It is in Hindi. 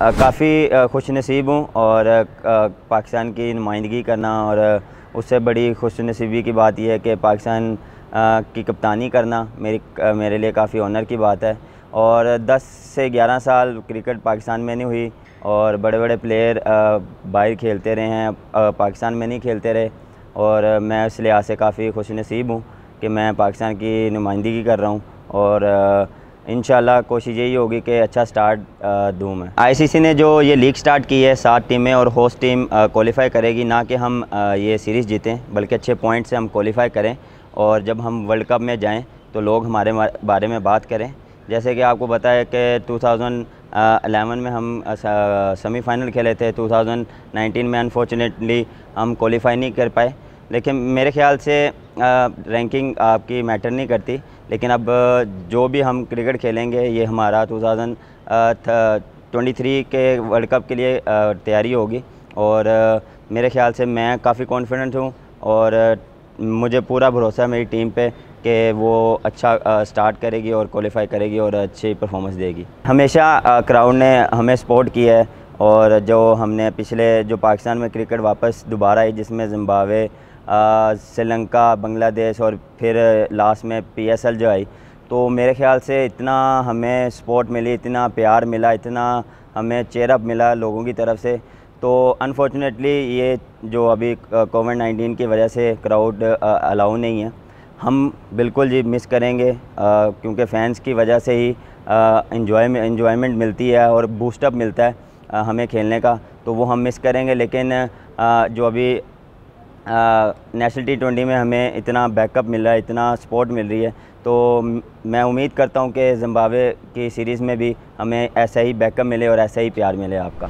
काफ़ी खुश नसीब हूँ और पाकिस्तान की नुमाइंदगी करना और उससे बड़ी खुश नसीबी की बात यह है कि पाकिस्तान की कप्तानी करना मेरी मेरे लिए काफ़ी ऑनर की बात है। और 10 से 11 साल क्रिकेट पाकिस्तान में नहीं हुई और बड़े बड़े प्लेयर बाहर खेलते रहे हैं पाकिस्तान में नहीं खेलते रहे और मैं इस लिहाज से काफ़ी खुश नसीब हूँ कि मैं पाकिस्तान की नुमाइंदगी कर रहा हूँ और इन कोशिश यही होगी कि अच्छा स्टार्ट दूँ मैं। आईसीसी ने जो ये लीग स्टार्ट की है, सात टीमें और होस्ट टीम क्वालिफाई करेगी, ना कि हम ये सीरीज़ जीतें, बल्कि अच्छे पॉइंट से हम क्वालिफाई करें और जब हम वर्ल्ड कप में जाएँ तो लोग हमारे बारे में बात करें। जैसे कि आपको है कि 2011 में हम सेमीफाइनल खेले थे 2019 में अनफॉर्चुनेटली हम क्वालिफाई नहीं कर पाए। लेकिन मेरे ख्याल से रैंकिंग आपकी मैटर नहीं करती। लेकिन अब जो भी हम क्रिकेट खेलेंगे, ये हमारा 2023 के वर्ल्ड कप के लिए तैयारी होगी। और मेरे ख्याल से मैं काफ़ी कॉन्फिडेंट हूँ और मुझे पूरा भरोसा है मेरी टीम पे कि वो अच्छा स्टार्ट करेगी और क्वालिफाई करेगी और अच्छी परफॉर्मेंस देगी। हमेशा क्राउड ने हमें सपोर्ट किया है और जो हमने पिछले, जो पाकिस्तान में क्रिकेट वापस दोबारा आई, जिसमें जिम्बावे श्रीलंका, बांग्लादेश और फिर लास्ट में पीएसएल जो आई। तो मेरे ख्याल से इतना हमें सपोर्ट मिली, इतना प्यार मिला, इतना हमें चेयरअप मिला लोगों की तरफ़ से। तो अनफॉर्चुनेटली ये जो अभी कोविड नाइन्टीन की वजह से क्राउड अलाउ नहीं है। हम बिल्कुल जी मिस करेंगे क्योंकि फ़ैन्स की वजह से ही इन्जॉय इन्जॉयमेंट मिलती है और बूस्टअप मिलता है हमें खेलने का। तो वो हम मिस करेंगे, लेकिन जो अभी नेशनल टी ट्वेंटी में हमें इतना बैकअप मिल रहा है, इतना सपोर्ट मिल रही है तो मैं उम्मीद करता हूँ कि जिम्बावे की सीरीज़ में भी हमें ऐसा ही बैकअप मिले और ऐसा ही प्यार मिले आपका।